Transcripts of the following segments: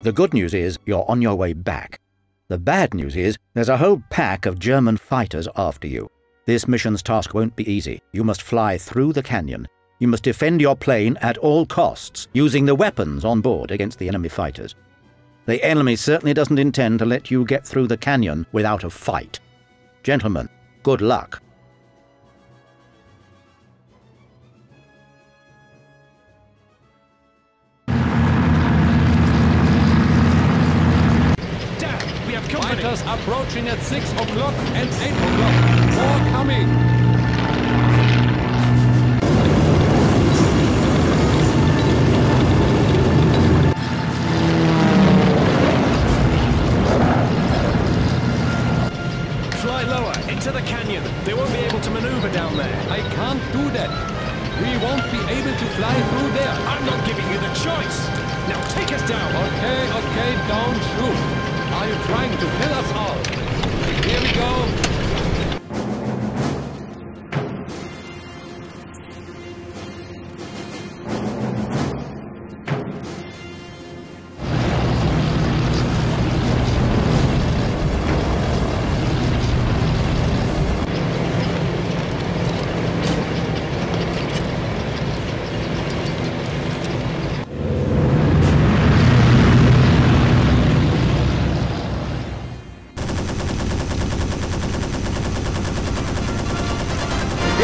The good news is you're on your way back. The bad news is there's a whole pack of German fighters after you. This mission's task won't be easy. You must fly through the canyon. You must defend your plane at all costs, using the weapons on board against the enemy fighters. The enemy certainly doesn't intend to let you get through the canyon without a fight. Gentlemen, good luck. Approaching at 6 o'clock and 8 o'clock. More coming. Fly lower. Into the canyon. They won't be able to maneuver down there. I can't do that. We won't be able to fly through there. I'm not giving you the choice. Now take us down. Okay, okay, don't shoot. Are you trying to kill us all?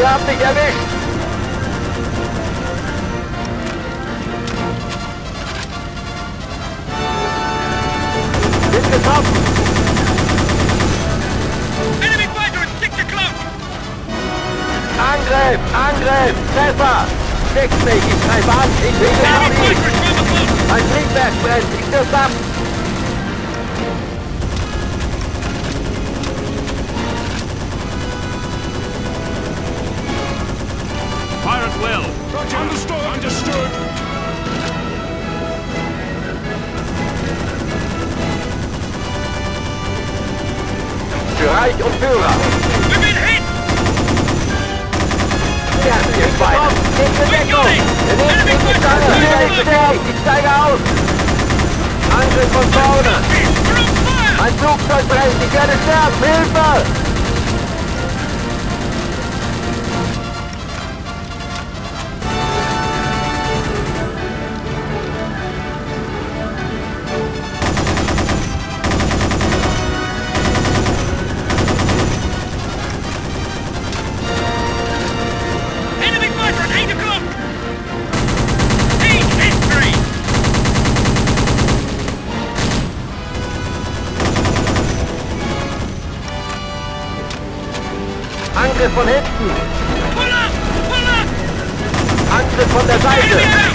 Wir haben dich erwischt! Sind getroffen! Enemy fighter at 6 o'clock! Angriff! Angriff! Treffer! Schickt mich! Ich greife an! Ich will Enemy fighter at 12 o'clock! Mein Triebwerk brennt! Ich stürze ab! Fire at will. Roger. Understood. Understood. Für Reich und Führer! We've been hit! Sterben, ihr Schweine! Nehmt in Deckung! Wir nehmen in die Stange! Ich sterbe! Ich steige aus! Angriff von vorne! We're on fire! Mein Flugzeug brennt! Ich werde sterben! Hilfe! Angriff von hinten! Pull up! Pull up! Angriff von der Enemy Seite!